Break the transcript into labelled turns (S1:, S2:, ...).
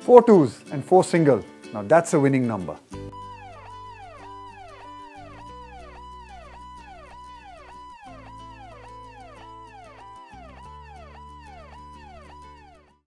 S1: Four twos and four single. Now that's a winning number.